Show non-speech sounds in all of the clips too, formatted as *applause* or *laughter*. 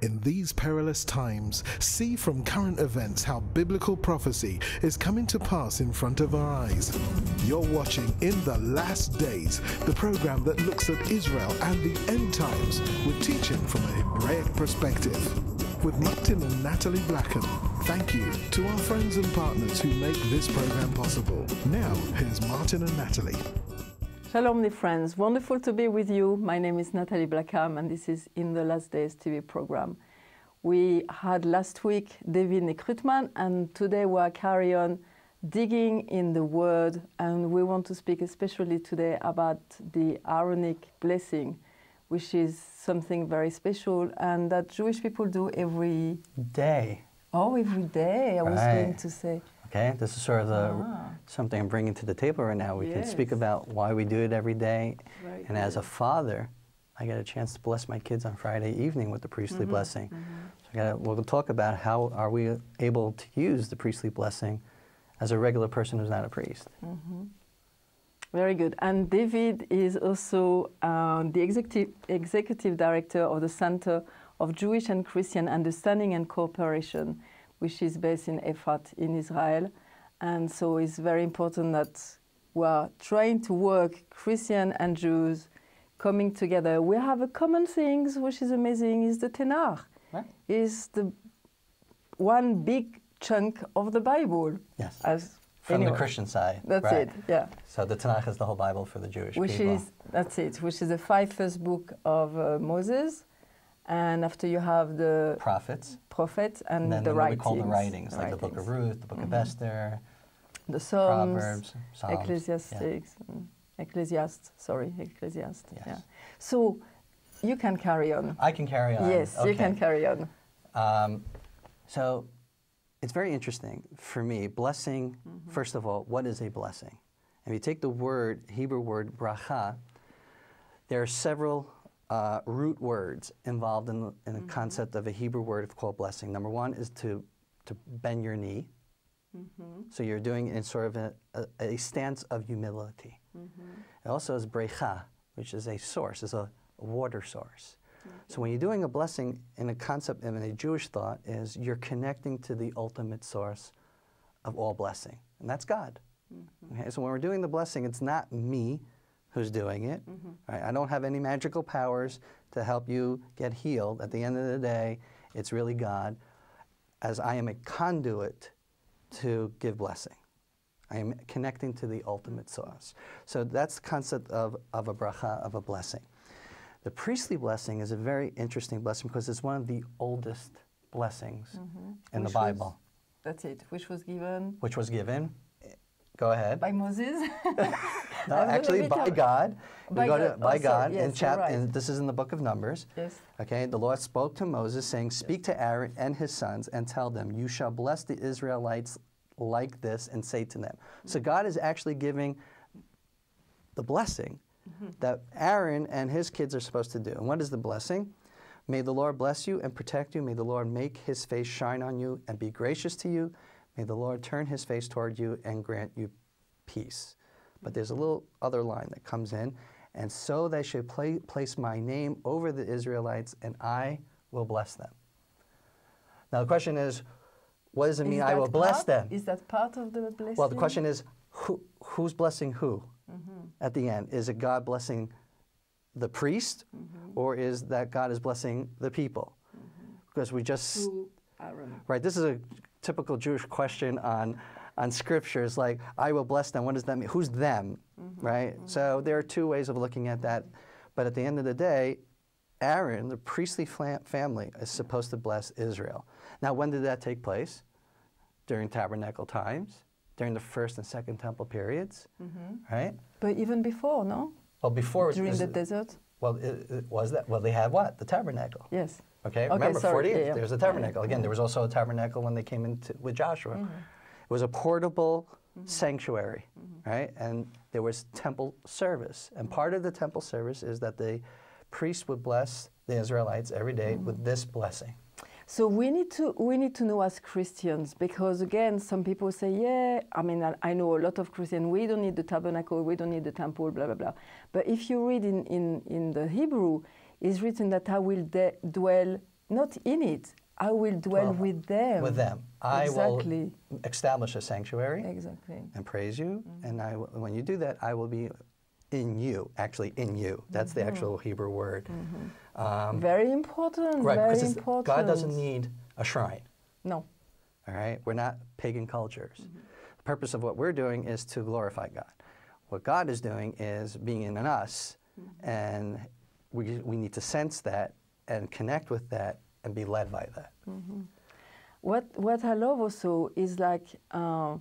In these perilous times, see from current events how biblical prophecy is coming to pass in front of our eyes. You're watching In the Last Days, the program that looks at Israel and the end times with teaching from a Hebraic perspective. With Martin and Nathalie Blackham, thank you to our friends and partners who make this program possible. Now, here's Martin and Nathalie. Shalom, dear friends. Wonderful to be with you. My name is Nathalie Blackham, and this is In the Last Days TV program. We had last week David Nekrutman, and today we are carry on digging in the Word, and we want to speak especially today about the Aaronic blessing, which is something very special and that Jewish people do every day. Oh, every day. I was Right. going to say. Okay, this is sort of the, Ah. something I'm bringing to the table right now. We can speak about why we do it every day. Very and as a father, I get a chance to bless my kids on Friday evening with the priestly Mm-hmm, blessing. So I gotta, we'll talk about how are we able to use the priestly blessing as a regular person who's not a priest. Very good. And David is also uh, the executive, executive director of the Center of Jewish and Christian Understanding and Cooperation, which is based in Efrat in Israel. And so it's very important that we are trying to work, Christian and Jews, coming together. We have a common thing, which is amazing, is the Tenach. Right. Is the one big chunk of the Bible. Yes. As From anyway, the Christian side. That's right. it, yeah. So the Tanakh is the whole Bible for the Jewish which people. is that's it which is the five first book of uh, moses and after you have the prophets. prophets and, And then the writings we call the writings, like the book of. Ruth, the book of Esther, the psalms Proverbs, Psalms. yeah. ecclesiastics mm, ecclesiast sorry ecclesiast Yes. yeah so you can carry on I can carry on. yes you can carry on Um, so it's very interesting for me. Blessing, Mm-hmm. first of all, what is a blessing? If you take the word, Hebrew word bracha, there are several uh, root words involved in, the- in Mm-hmm. concept of a Hebrew word of called blessing. Number one is to, to bend your knee. Mm-hmm. So you're doing it in sort of a, a, a stance of humility. Mm-hmm. It also is brecha, which is a source, is a, a water source. So when you're doing a blessing in a concept in a Jewish thought is you're connecting to the ultimate source of all blessing, and that's God. Okay, so when we're doing the blessing, it's not me who's doing it. right? I don't have any magical powers to help you get healed. At the end of the day, it's really God, as I am a conduit to give blessing. I am connecting to the ultimate source. So that's the concept of, of a bracha, of a blessing. The priestly blessing is a very interesting blessing because it's one of the oldest blessings in the Mm-hmm. Which was- Bible, that's it which was given which was given. Go ahead. by moses *laughs* No, actually, by God. By go to- God. by sorry. God. Yes, in right. and this is in the book of Numbers. Yes. Okay, the Lord spoke to Moses, saying, Speak to Aaron and his sons and tell them, You shall bless the Israelites like this and say to them. So God is actually giving the blessing that Aaron and his kids are supposed to do. And what is the blessing? May the Lord bless you and protect you. May the Lord make his face shine on you and be gracious to you. May the Lord turn his face toward you and grant you peace. But there's a little other line that comes in. And so they should pla- place my name over the Israelites, and I will bless them. Now the question is, what does it mean I will bless part- them? is that part of the blessing Well, the question is, who, who's blessing who mm-hmm. at the end? Is it God blessing the priest, mm-hmm. or is that God is blessing the people? Mm-hmm. Because we just, right, this is a typical Jewish question on, on scriptures like, I will bless them. What does that mean? Who's them, mm-hmm. right? Mm-hmm. So there are two ways of looking at that. But at the end of the day, Aaron, the priestly family, is supposed to bless Israel. Now, when did that take place? During tabernacle times, during the first and second temple periods, mm-hmm. right? but even before no Well, before during is- the desert Well, it, it was that? Well, they had what? The tabernacle. yes Okay, Okay, remember, sorry, 40 yeah, yeah. there's a Yeah, tabernacle. yeah. Again, there was also a tabernacle when they came into with Joshua. Mm-hmm. It was a portable sanctuary, right? And there was temple service. And part of the temple service is that the priest would bless the Israelites every day Mm-hmm. with this blessing. So we need to we need to know as Christians because again some people say yeah I mean I, I know a lot of Christians we don't need the tabernacle we don't need the temple blah blah blah but if you read in in, in the Hebrew it's written that I will de- dwell not in it. I will dwell with them. With them. I exactly. will establish a sanctuary Exactly. and praise you. Mm-hmm. And I, w- when you do that, I will be in you, actually in you. That's the actual Hebrew word. Um, Very important. right, very because important. God doesn't need a shrine. No. All right, we're not pagan cultures. The purpose of what we're doing is to glorify God. What God is doing is being in us, and we, we need to sense that and connect with that and be led by that. What what I love also is like uh,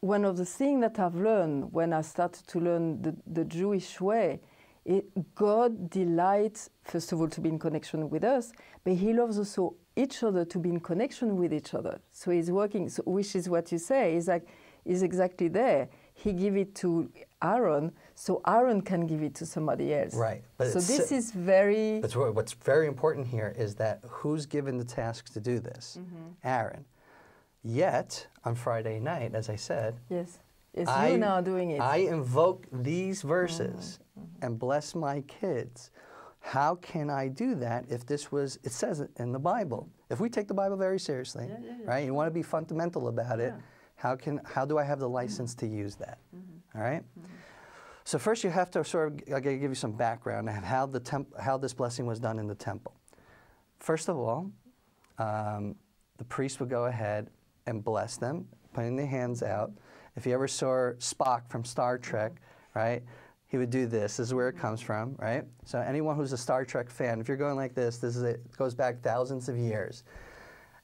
one of the things that I've learned when I started to learn the, the Jewish way. It, God delights first of all to be in connection with us, but He loves also each other to be in connection with each other. So He's working, so, which is what you say. Is like is exactly there. He give it to Aaron, so Aaron can give it to somebody else. Right, but so this is very But what's very important here is that who's given the task to do this? Mm-hmm. Aaron. Yet, on Friday night, as I said, yes. It's I, you now doing it. I invoke these mm-hmm. verses mm-hmm. and bless my kids. How can I do that if this was, it says it in the Bible. If we take the Bible very seriously, Yeah, yeah, yeah. right, you want to be fundamental about it. How, can, how do I have the license to use that? Mm-hmm. All right? Mm-hmm. So first you have to sort of, I gotta give you some background on how, the temp, how this blessing was done in the temple. First of all, um, the priest would go ahead and bless them, putting their hands out. If you ever saw Spock from Star Trek, right, he would do this. This is where it mm-hmm. comes from, right? So anyone who's a Star Trek fan, if you're going like this, this is it, it goes back thousands of years.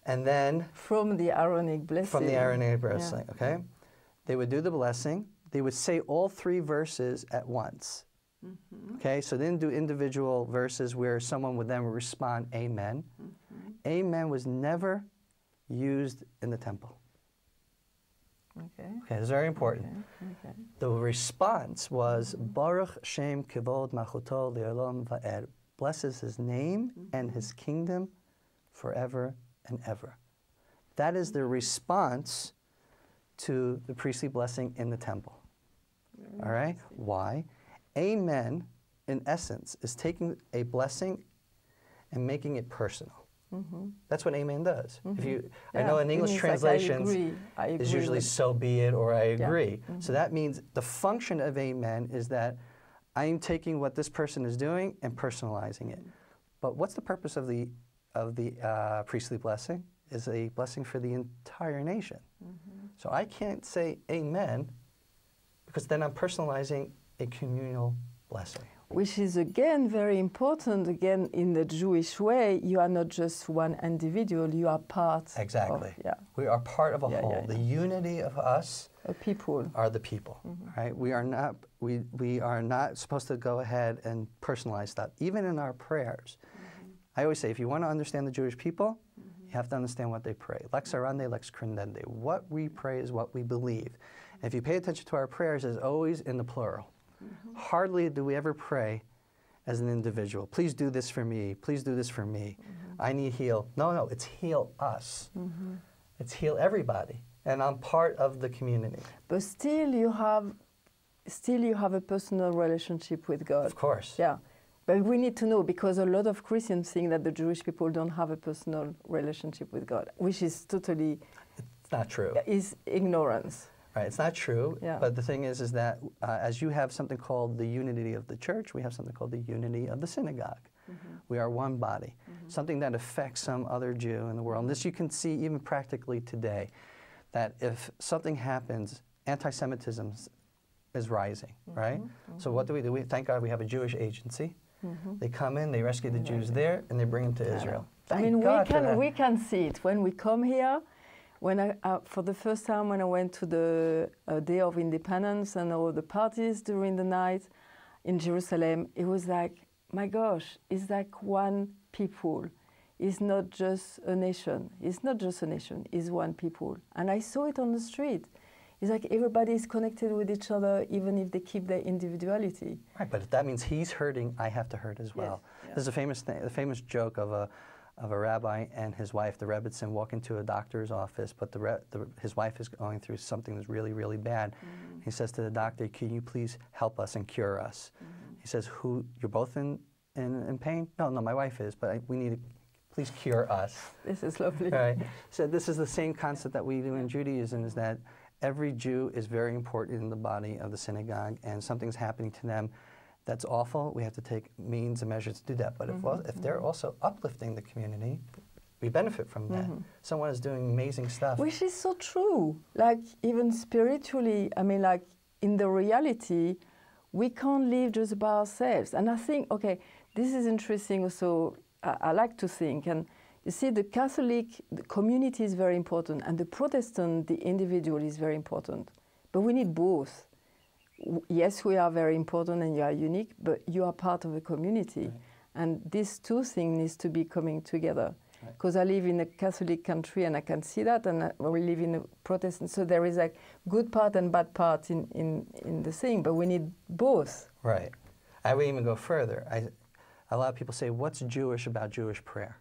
And then from the Aaronic blessing. from the Aaronic Yeah. blessing, okay? They would do the blessing. They would say all three verses at once. Mm-hmm. Okay, so they didn't do individual verses where someone would then respond, Amen. Mm-hmm. Amen was never used in the temple. Okay. Okay, it's very important. Okay. okay. The response was Mm-hmm. Baruch Shem Kivod Malchuto Le'olam Va'ed. Blesses his name and his Mm-hmm. kingdom forever and ever. That is the response to the priestly blessing in the temple. All right? Why? Amen, in essence, is taking a blessing and making it personal. Mm-hmm. That's what amen does. If mm-hmm. you, I know Mm-hmm. In English means like, I translations, agree. I is usually so be it or I Yeah. agree. So mm-hmm. that means the function of amen is that I am taking what this person is doing and personalizing it. Mm. But what's the purpose of the of the uh, priestly blessing? Is a blessing for the entire nation. So I can't say amen because then I'm personalizing a communal blessing. Which is again very important. Again, in the Jewish way, you are not just one individual; you are part. Exactly. Of, yeah, We are part of a Yeah, whole. yeah, The unity of us a people. are the people, right? We are not we, we are not supposed to go ahead and personalize that, even in our prayers. I always say, if you want to understand the Jewish people, mm-hmm. you have to understand what they pray. Lex orandi, lex credendi. What we pray is what we believe. And if you pay attention to our prayers, it's always in the plural. Mm-hmm. Hardly do we ever pray as an individual. Please do this for me. Please do this for me. Mm-hmm. I need heal. No, no, it's heal us. It's heal everybody. And I'm part of the community. But still, you have, still you have a personal relationship with God. Of course. Yeah. But we need to know because a lot of Christians think that the Jewish people don't have a personal relationship with God, which is totally It's not true. is ignorance. Right, it's not true. Yeah. But the thing is, is that uh, as you have something called the unity of the church, we have something called the unity of the synagogue. Mm-hmm. We are one body, mm-hmm. something that affects some other Jew in the world. And this you can see even practically today, that if something happens, anti-Semitism is rising, right? Mm-hmm. So what do we do? We thank God we have a Jewish agency. They come in, they rescue the Jews there, and they bring them to Israel. I Thank mean, God we can we can see it when we come here. When I, uh, for the first time, when I went to the uh, Day of Independence and all the parties during the night in Jerusalem, it was like, my gosh, it's like one people. It's not just a nation. It's not just a nation. It's one people. And I saw it on the street. It's like everybody is connected with each other, even if they keep their individuality. Right, but if that means he's hurting, I have to hurt as well. yeah. There's a famous thing, the famous joke of a of a rabbi and his wife, the Rebbitzin, walk into a doctor's office, but the, re, the his wife is going through something that's really, really bad. Mm-hmm. He says to the doctor, "Can you please help us and cure us?" Mm-hmm. He says, "Who? You're both in, in, in pain? No, no, my wife is, but I, we need to please cure us. This is lovely. Right. So this is the same concept that we do in Judaism is that every Jew is very important in the body of the synagogue and something's happening to them that's awful, we have to take means and measures to do that. But if, mm-hmm. if they're mm-hmm. also uplifting the community, we benefit from that. Mm-hmm. Someone is doing amazing stuff. Which is so true. Like, even spiritually, I mean, like, in the reality, we can't live just by ourselves. And I think, okay, this is interesting also. I, I like to think. And you see, the Catholic the community is very important, and the Protestant, the individual, is very important. But we need both. Yes, we are very important and you are unique, but you are part of a community. And these two things needs to be coming together. Because I live in a Catholic country and I can see that, and I- we live in a Protestant. So there is a good part and bad part in, in, in the thing, but we need both. Right. I would even go further. I, a lot of people say, what's Jewish about Jewish prayer?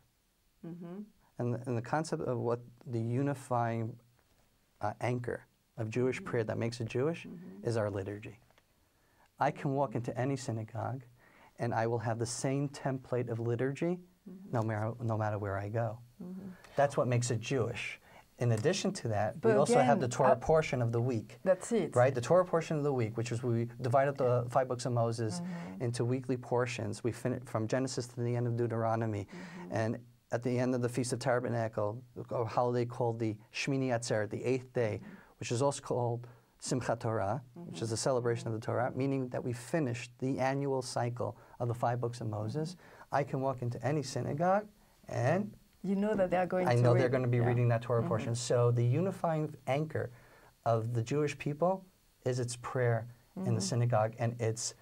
Mm-hmm. And, the, and the concept of what the unifying uh, anchor of Jewish mm-hmm. prayer that makes it Jewish mm-hmm. is our liturgy. I can walk into any synagogue and I will have the same template of liturgy no, matter, no matter where I go. That's what makes it Jewish. In addition to that, we But also have the Torah I- portion of the week That's it. right? The Torah portion of the week, which is we divide up the five books of Moses into weekly portions. We finish from Genesis to the end of Deuteronomy, and at the end of the Feast of Tabernacle, a holiday called the Shmini Atzeret, the eighth day, which is also called Simchat Torah, which is a celebration of the Torah, meaning that we finished the annual cycle of the five books of Moses. I can walk into any synagogue and You know that they are going I know read- they're going to be yeah. reading that Torah mm-hmm. portion. So the unifying anchor of the Jewish people is its prayer in the mm-hmm. synagogue and its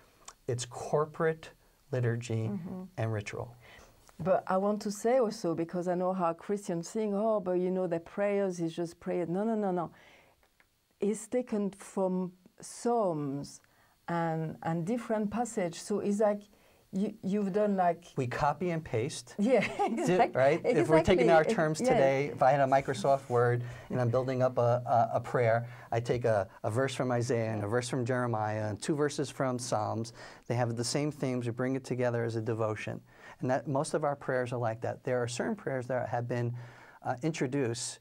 its corporate liturgy mm-hmm. and ritual. But I want to say also, because I know how Christians think, oh, but you know, the prayers is just prayer. No, no, no, no. It's taken from Psalms and, and different passage. So it's like you, you've done like, We copy and paste. yeah, *laughs* Di- exact- right? If we're taking our terms yeah. today, if I had a Microsoft Word and I'm building up a, a, a prayer, I take a, a verse from Isaiah and a verse from Jeremiah and two verses from Psalms. They have the same themes. We bring it together as a devotion. And that most of our prayers are like that. There are certain prayers that have been uh, introduced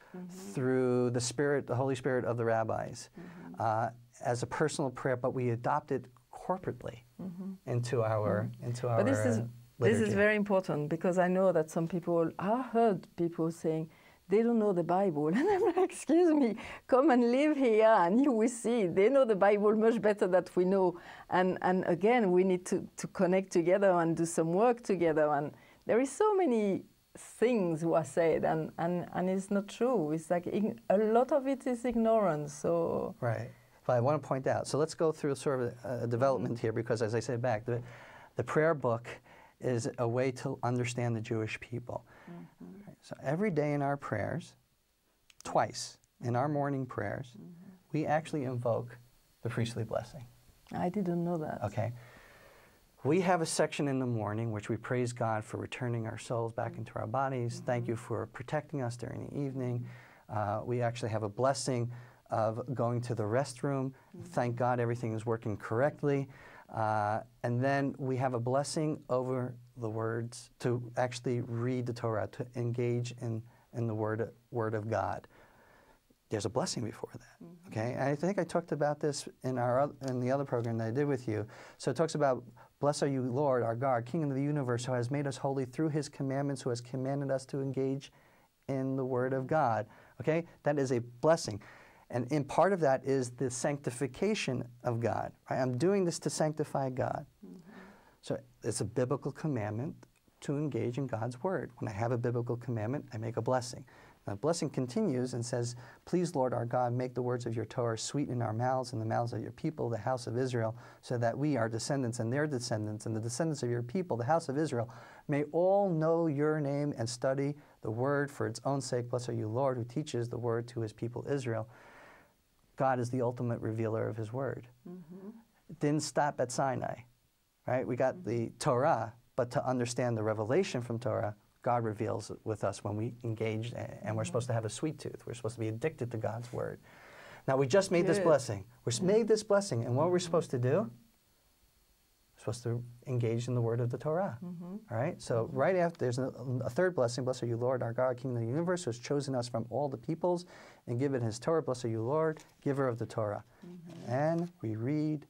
through the Spirit, the Holy Spirit of the rabbis, uh, as a personal prayer, but we adopt it corporately into our into our But this is uh, this is very important because I know that some people I heard people saying they don't know the Bible, *laughs* and I'm like, excuse me, come and live here, and you will see they know the Bible much better than we know. And and again, we need to to connect together and do some work together. And there is so many things who are said, and and and it's not true. It's like a lot of it is ignorance. So Right. But I want to point out, so let's go through sort of a, a development mm-hmm. here because, as I said back, the, the prayer book is a way to understand the Jewish people. Right, So every day in our prayers, twice in our morning prayers, we actually invoke the priestly blessing. I didn't know that. Okay? We have a section in the morning which we praise God for returning our souls back into our bodies. Thank you for protecting us during the evening. Uh, we actually have a blessing of going to the restroom. Thank God everything is working correctly. Uh, and then we have a blessing over the words to actually read the Torah, to engage in, in the word, word of God there's a blessing before that. Okay, and I think I talked about this in our in the other program that I did with you. So it talks about, "Blessed are you, Lord, our God, King of the universe, who has made us holy through His commandments, who has commanded us to engage in the Word of God." Okay, that is a blessing, and in part of that is the sanctification of God. Right? I'm doing this to sanctify God. Mm-hmm. So it's a biblical commandment to engage in God's word. When I have a biblical commandment, I make a blessing. Now, the blessing continues and says, Please, Lord our God, make the words of your Torah sweet in our mouths and the mouths of your people, the house of Israel, so that we, our descendants and their descendants, and the descendants of your people, the house of Israel, may all know your name and study the word for its own sake. Blessed are you, Lord, who teaches the word to his people Israel. God is the ultimate revealer of his word. Mm-hmm. It didn't stop at Sinai right? We got the mm-hmm. Torah, but to understand the revelation from Torah, God reveals it with us when we engage, and we're supposed to have a sweet tooth. We're supposed to be addicted to God's word. Now we just made this blessing. We made this blessing, and what we're supposed to do? Supposed to engage in the word of the Torah. Mm-hmm. All right? So, right after, there's a, a third blessing Blessed are you, Lord, our God, King of the universe, who has chosen us from all the peoples and given his Torah. Blessed are you, Lord, giver of the Torah. Mm-hmm. And we read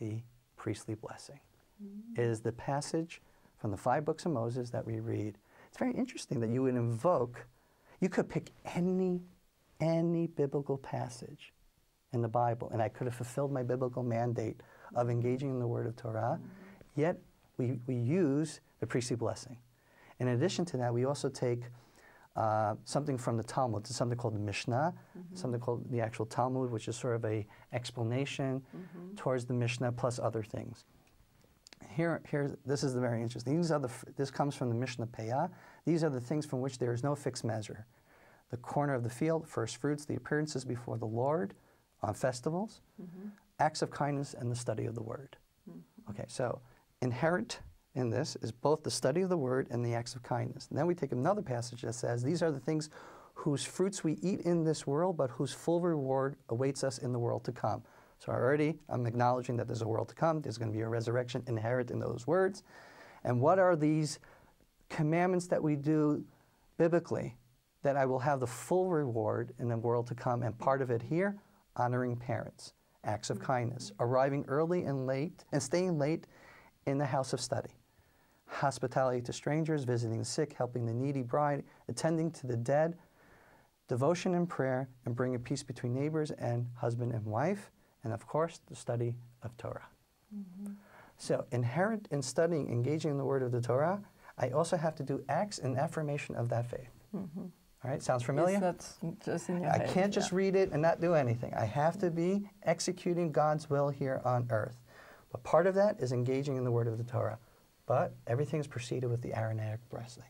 the priestly blessing. Mm-hmm. It is the passage from the five books of Moses that we read. It's very interesting that you would invoke, you could pick any, any biblical passage in the Bible, and I could have fulfilled my biblical mandate of engaging in the word of Torah, yet we, we use the priestly blessing. In addition to that, we also take uh, something from the Talmud, it's something called the Mishnah, mm-hmm. something called the actual Talmud, which is sort of a explanation mm-hmm. towards the Mishnah plus other things. Here, here's, this is the very interesting. These are the, this comes from the Mishnah Peah. These are the things from which there is no fixed measure. The corner of the field, first fruits, the appearances before the Lord on festivals, mm-hmm. Acts of kindness, and the study of the word. Mm-hmm. Okay, so inherent in this is both the study of the word and the acts of kindness. And then we take another passage that says, These are the things whose fruits we eat in this world, but whose full reward awaits us in the world to come. So already I'm acknowledging that there's a world to come, there's going to be a resurrection inherent in those words. And what are these commandments that we do biblically that I will have the full reward in the world to come? And part of it here, honoring parents, acts of kindness, arriving early and late, and staying late in the house of study. Hospitality to strangers, visiting the sick, helping the needy bride, attending to the dead, devotion and prayer, and bringing peace between neighbors and husband and wife, and of course, the study of Torah. Mm-hmm. So, inherent in studying, engaging in the word of the Torah, I also have to do acts in affirmation of that faith. All right, sounds familiar? Not just in your I head. can't just yeah. read it and not do anything. I have to be executing God's will here on earth. But part of that is engaging in the word of the Torah. But everything's preceded with the Aaronic blessing.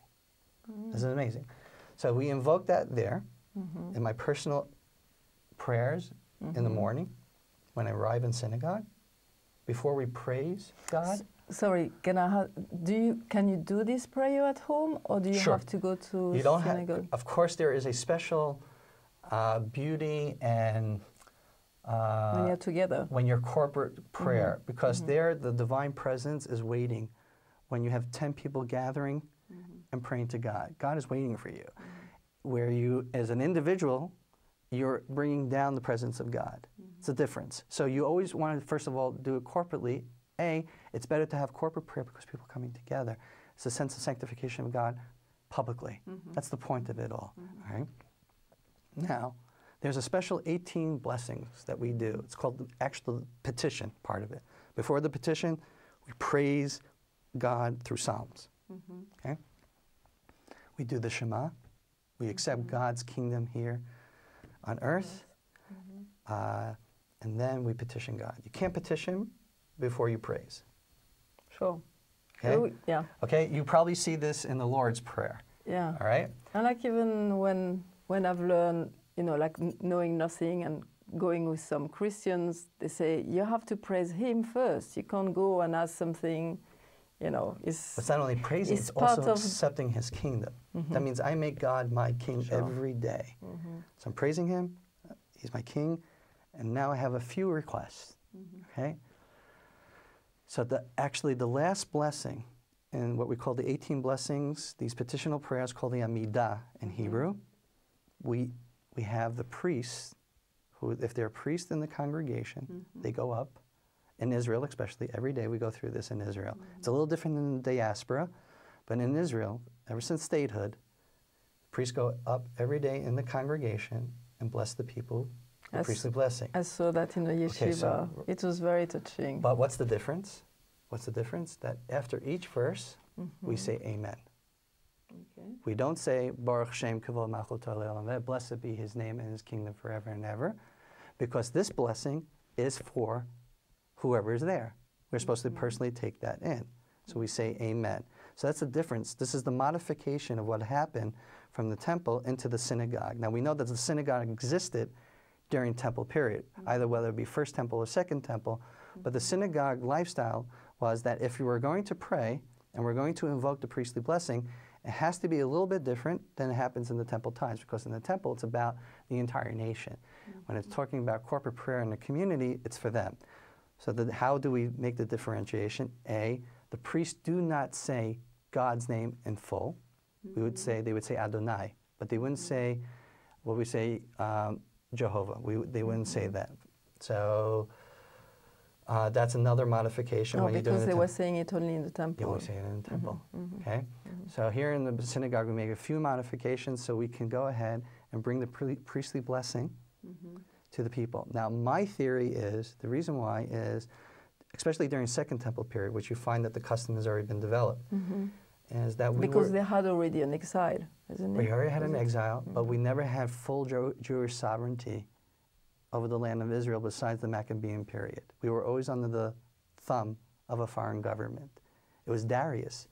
Mm. This is amazing. So we invoke that there mm-hmm. in my personal prayers in the mm-hmm. morning when I arrive in synagogue, before we praise God. Sorry, can I ha- do you can you do this prayer at home or do you Sure. have to go to You don't synagogue? have, of course, there is a special uh, beauty and uh, when you're together. when you're corporate Mm-hmm. prayer, because there the divine presence is waiting when you have 10 people gathering Mm-hmm. and praying to God. God is waiting for you. Where you, as an individual, you're bringing down the presence of God. Mm-hmm. It's a difference. So you always want to, first of all, do it corporately. A, it's better to have corporate prayer because people are coming together. It's a sense of sanctification of God publicly. Mm-hmm. That's the point of it all. all right? Now, there's a special 18 blessings that we do. It's called the actual petition part of it. Before the petition, we praise God through Psalms. Okay? We do the Shema. We accept God's kingdom here on earth. Uh, and then we petition God. You can't petition before you praise. Sure. Okay? Oh, yeah, Okay? You probably see this in the Lord's Prayer. yeah. All right? And like even when when I've learned, you know, like n- knowing nothing and going with some Christians, they say you have to praise Him first. You can't go and ask something, you know. It's It's not only praising, It's also of- accepting His kingdom. That means I make God my king Sure. every day. Mm-hmm. So I'm praising Him. He's my king. And now I have a few requests. Mm-hmm. Okay? So the, actually, the last blessing in what we call the 18 blessings, these petitional prayers called the Amidah in Mm-hmm. Hebrew, we, we have the priests who, if they're a priest in the congregation, Mm-hmm. they go up. In Israel, especially, every day we go through this in Israel. It's a little different in the diaspora, but in Israel, ever since statehood, priests go up every day in the congregation and bless the people, the Yes. priestly blessing. I saw that in the Okay, yeshiva. so- it was very touching. But what's the difference? What's the difference? That after each verse, we mm-hmm. say Amen. Okay. We don't say Baruch Shem Kavod Malchut blessed be His name and His kingdom forever and ever, because this blessing is for whoever is there. We're supposed to mm-hmm. personally take that in. So we say Amen. So that's the difference. This is the modification of what happened from the temple into the synagogue. Now we know that the synagogue existed during temple period, either whether it be first temple or second temple. But the synagogue lifestyle was that if you were going to pray and we're going to invoke the priestly blessing, it has to be a little bit different than it happens in the temple times because in the temple it's about the entire nation. When it's talking about corporate prayer in the community, it's for them. So that how do we make the differentiation? A, the priests do not say God's name in full. We would say they would say Adonai, but they wouldn't say what we say um, Jehovah. We, they wouldn't say that. So uh, that's another modification Oh, when because the they were saying it only in the temple. you always say it in the temple. Mm-hmm. Okay? So here in the synagogue, we make a few modifications so we can go ahead and bring the pri- priestly blessing Mm-hmm. to the people. Now, my theory is the reason why is, especially during Second Temple period, which you find that the custom has already been developed, is that we Mm-hmm. Because were, they had already an exile, isn't it? we already had an exile, but we never had full Jew- Jewish sovereignty over the land of Israel besides the Maccabean period. We were always under the thumb of a foreign government. It was Darius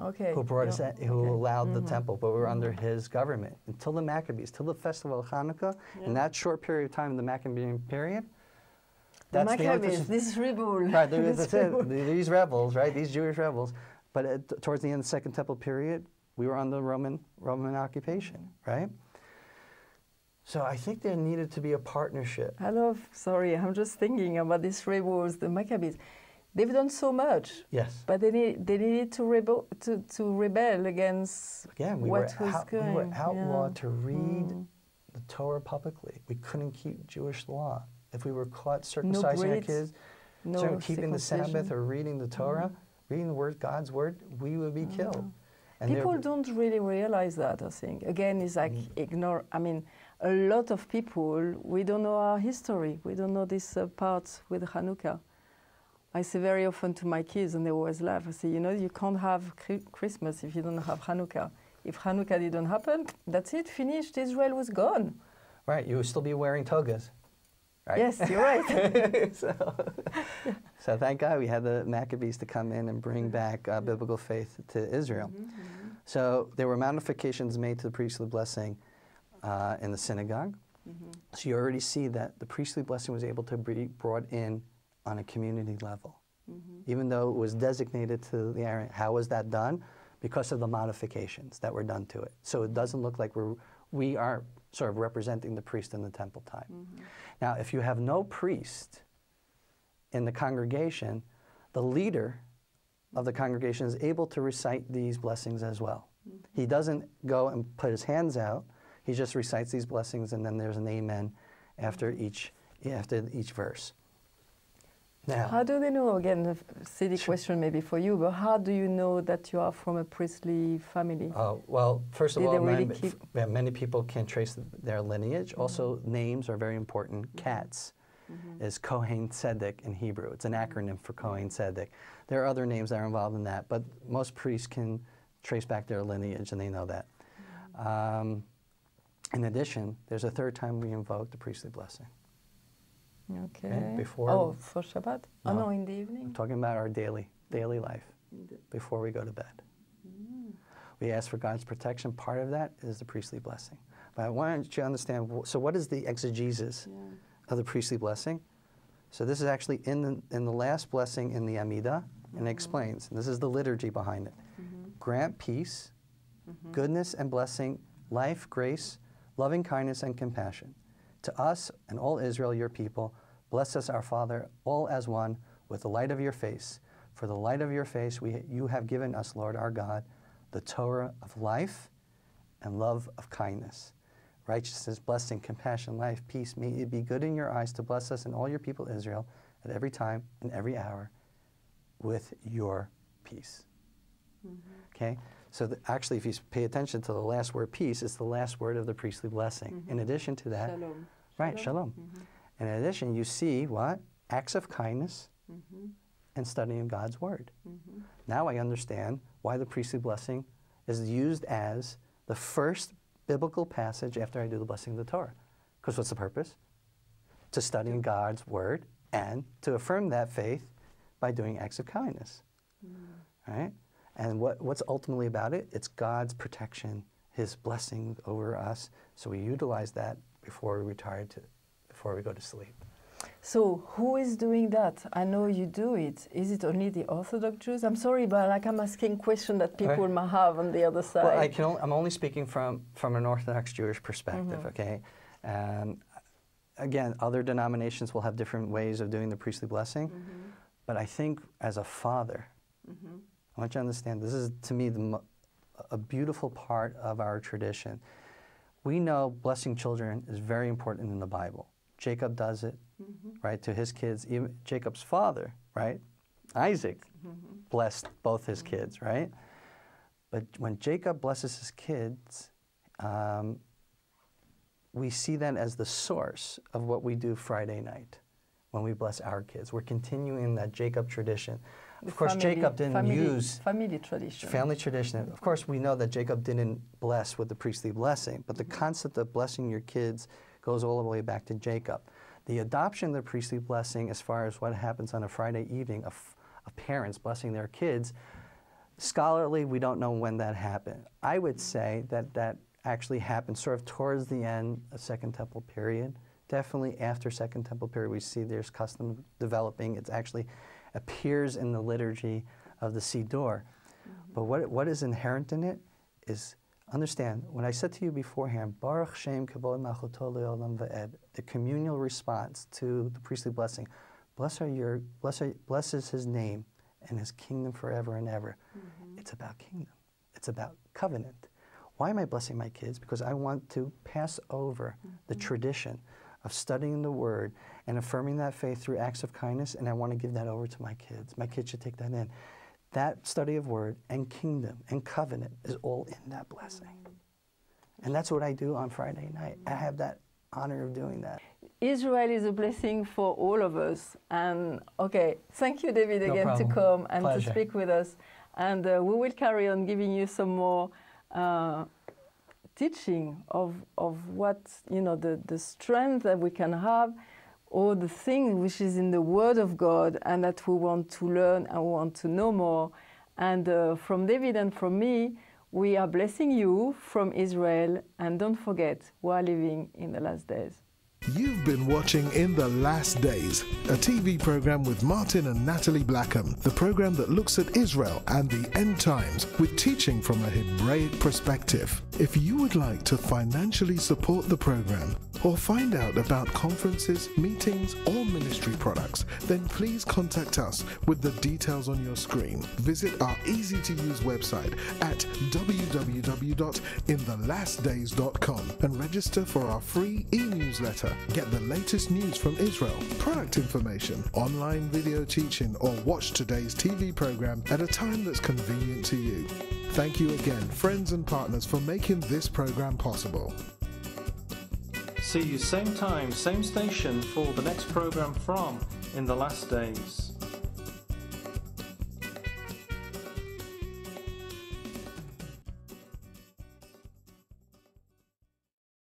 Okay. who brought us, yeah, in- who okay. allowed the temple, but we were under his government until the Maccabees, till the festival of Hanukkah. In that short period of time, the Maccabean period, that's the Maccabees, person- this rebel. Right, *laughs* this that's rebel. it. These rebels, right? These Jewish rebels. But at, towards the end of the Second Temple period, we were under Roman Roman occupation, right? So I think there needed to be a partnership. I love, sorry, I'm just thinking about these rebels, the Maccabees. They've done so much, Yes. but they, need, they needed to rebel, to, to rebel against Again, we what were, was out, we going. were outlawed yeah. to read Mm. the Torah publicly. We couldn't keep Jewish law. If we were caught circumcising our kids, No keeping the. Sabbath or reading the Torah, reading the word, God's word, we will be killed. And there- People don't really realize that, I think. Again, it's like Mm. ignore, I mean, a lot of people, we don't know our history. We don't know this uh, part with Hanukkah. I say very often to my kids, and they always laugh, I say, you know, you can't have Chri- Christmas if you don't have Hanukkah. If Hanukkah didn't happen, that's it, finished. Israel was gone. right, you would still be wearing togas. Right? Yes, you're right. *laughs* so, *laughs* so thank God we had the Maccabees to come in and bring back uh, biblical faith to Israel. So there were modifications made to the priestly blessing uh, in the synagogue. So you already see that the priestly blessing was able to be brought in on a community level, even though it was designated to the area. How was that done? Because of the modifications that were done to it. So it doesn't look like we're, we are sort of representing the priest in the temple time. Mm-hmm. Now, if you have no priest in the congregation, the leader of the congregation is able to recite these blessings as well. Mm-hmm. He doesn't go and put his hands out. He just recites these blessings, and then there's an amen after mm-hmm. each after each verse. Now, How do they know? Again, a silly question maybe for you, but how do you know that you are from a priestly family? uh, well, first of Did all, really many, yeah, many people can trace their lineage. Mm-hmm. Also, names are very important. Mm-hmm. Katz mm-hmm. is Kohen Tzedek in Hebrew. It's an acronym for Kohen Tzedek. There are other names that are involved in that, but most priests can trace back their lineage, and they know that. Um, in addition, there's a third time we invoke the priestly blessing. Okay. Eh, before- Oh, for Shabbat? Oh, No. no, in the evening? talking about our daily daily mm. life before we go to bed. Mm. We ask for God's protection. Part of that is the priestly blessing. But I want you to understand. So, what is the exegesis of the priestly blessing? So, this is actually in the in the last blessing in the Amida, and it mm-hmm. explains. And this is the liturgy behind it. Mm-hmm. Grant peace, mm-hmm. goodness and blessing, life, grace, loving kindness and compassion. To us and all Israel, your people, bless us, our Father, all as one, with the light of your face. For the light of your face, we, you have given us, Lord our God, the Torah of life and love of kindness. Righteousness, blessing, compassion, life, peace. May it be good in your eyes to bless us and all your people, Israel, at every time and every hour with your peace. Mm-hmm. Okay? So actually, if you pay attention to the last word, peace, it's the last word of the priestly blessing. Mm-hmm. In addition to that, Shalom. right, shalom. Mm-hmm. In addition, you see what? Acts of kindness mm-hmm. and studying God's word. Mm-hmm. Now I understand why the priestly blessing is used as the first biblical passage after I do the blessing of the Torah. Because what's the purpose? To study God's word and to affirm that faith by doing acts of kindness. Mm. Right? And what, what's ultimately about it? It's God's protection, His blessing over us. So we utilize that before we retire to, before we go to sleep. So, who is doing that? I know you do it. Is it only the Orthodox Jews? I'm sorry, but like I'm asking questions that people Right. might have on the other side. Well, I can only, I'm only speaking from, from an Orthodox Jewish perspective, Mm-hmm. okay? Um, again, other denominations will have different ways of doing the priestly blessing. Mm-hmm. But I think as a father, I want you to understand this is to me the, a beautiful part of our tradition. We know blessing children is very important in the Bible. Jacob does it, right, to his kids. Even Jacob's father, right, Isaac, blessed both his kids, right? But when Jacob blesses his kids, um, we see that as the source of what we do Friday night when we bless our kids. We're continuing that Jacob tradition. The Of course, family- Jacob didn't family, use family tradition. family tradition. Of course, we know that Jacob didn't bless with the priestly blessing, but the Mm-hmm. concept of blessing your kids goes all the way back to Jacob. The adoption of the priestly blessing, as far as what happens on a Friday evening of, of parents blessing their kids, scholarly, we don't know when that happened. I would say that that actually happened sort of towards the end of Second Temple period. Definitely after Second Temple period, we see there's custom developing. It actually appears in the liturgy of the Siddur. Mm-hmm. But what, what is inherent in it is understand, when I said to you beforehand, Baruch Shem Kavod Le'olam Va'ed, the communal response to the priestly blessing, bless are your, bless are, blesses his name and his kingdom forever and ever. Mm-hmm. It's about kingdom. It's about covenant. Why am I blessing my kids? Because I want to pass over the mm-hmm. tradition of studying the word and affirming that faith through acts of kindness, and I want to give that over to my kids. My kids should take that in. That study of word and kingdom and covenant is all in that blessing. And that's what I do on Friday night. I have that honor of doing that. Israel is a blessing for all of us. And okay, thank you, David, No again problem. to come and Pleasure. to speak with us. And uh, we will carry on giving you some more uh, teaching of, of what, you know, the, the strength that we can have or the thing which is in the Word of God and that we want to learn and want to know more. And uh, from David and from me, we are blessing you from Israel. And don't forget, we are living in the last days. You've been watching In the Last Days, a TV program with Martin and Nathalie Blackham, the program that looks at Israel and the end times with teaching from a Hebraic perspective. If you would like to financially support the program or find out about conferences, meetings, or ministry products, then please contact us with the details on your screen. Visit our easy to use website at www.inthelastdays.com and register for our free e newsletter. Get the latest news from Israel, product information, online video teaching, or watch today's TV program at a time that's convenient to you. Thank you again, friends and partners, for making this program possible. See you same time, same station for the next program from In the Last Days.